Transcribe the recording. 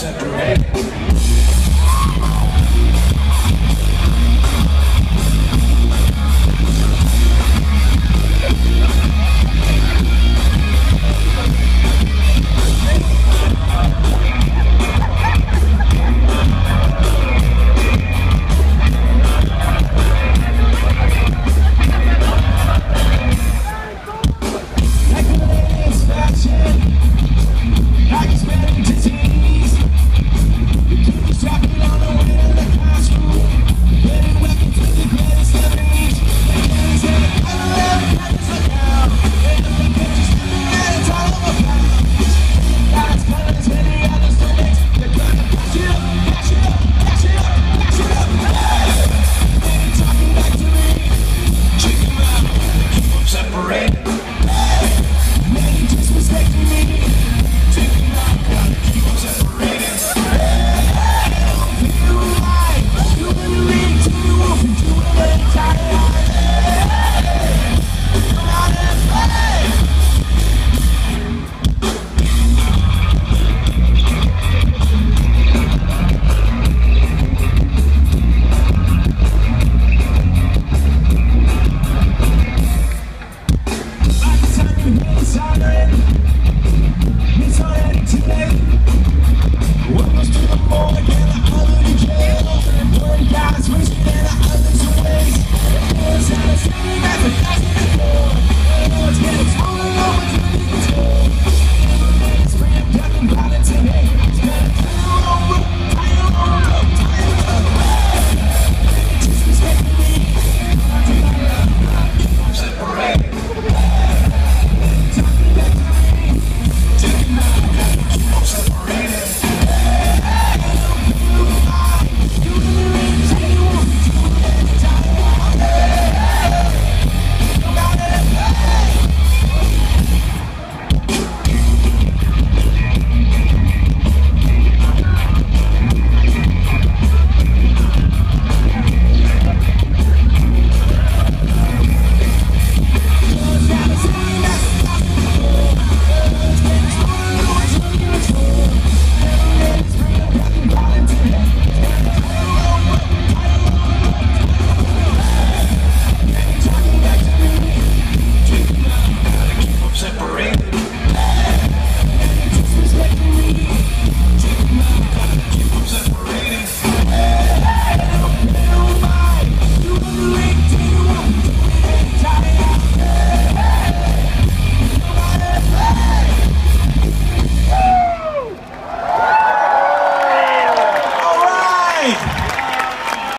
Center.